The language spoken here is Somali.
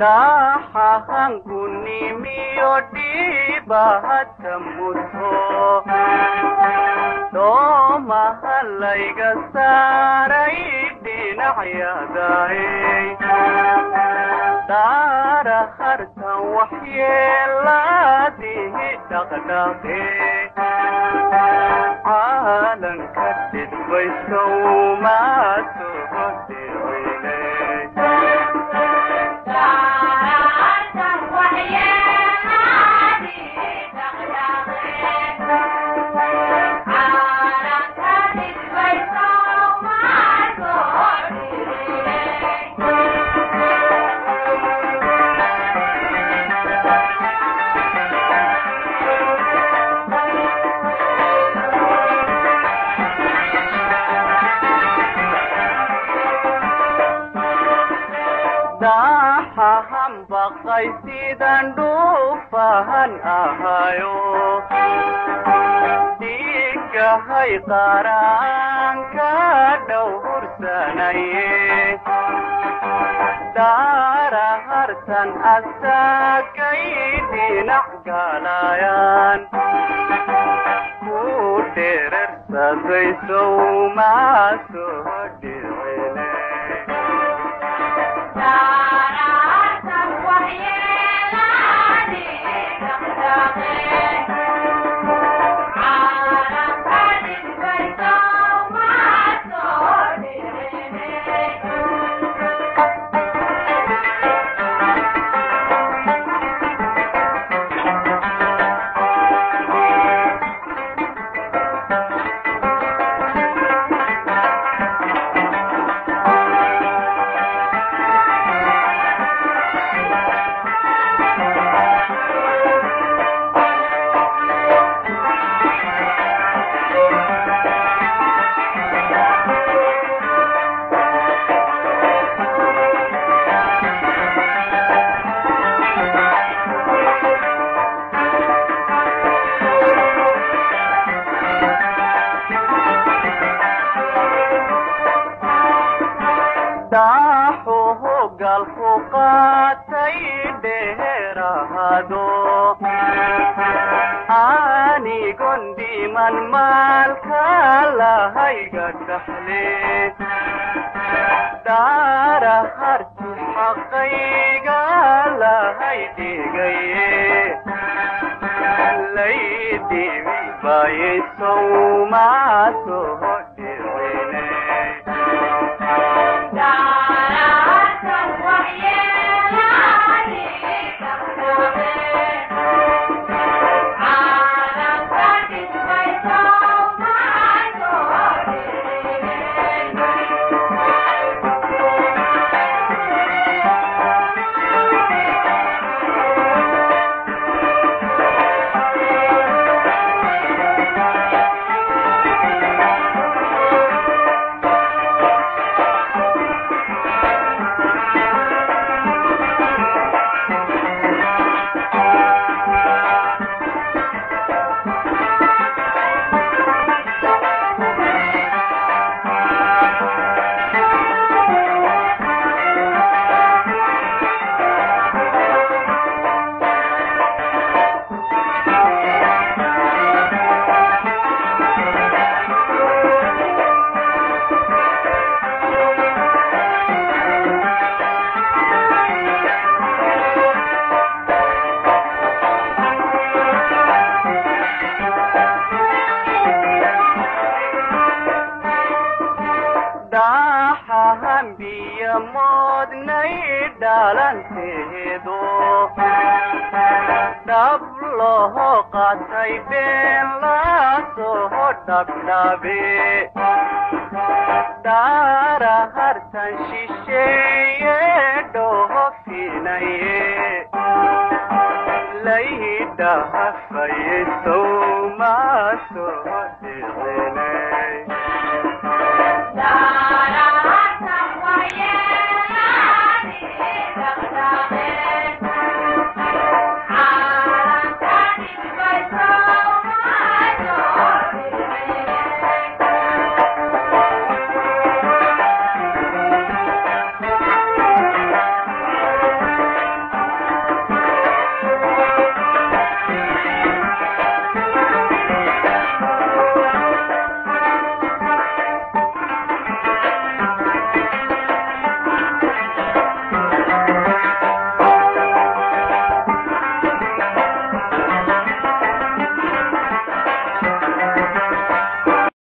dhaxahan kunimiyo dhiibahata muto doomaha layga saaray dhinacyadaay daara hartan waxyeelaadihi dhaqdhaqe caalanka dhidbaysowmaasoo baqay sidan dhuufahan ahayo dhiigahay qaraanka dhowhursanaye daara hartan asagay dhinac galayaan ku dherarsadaysow maasoo dhicine daaxuhu galku qaatay dheerahado anigon dhiman maalka lahayga dhaxle daara harti xaqayga lahay dhigaye laydhibi baysow maasoo moodnay dhalanteedo dhab loho qatay been la soo dhabdhabe daara hartan shisheeye dhoofinaye laydhahafayesow